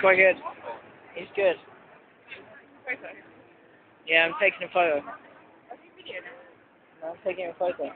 quite good. He's good. Yeah, I'm taking a photo. No, I'm taking a photo.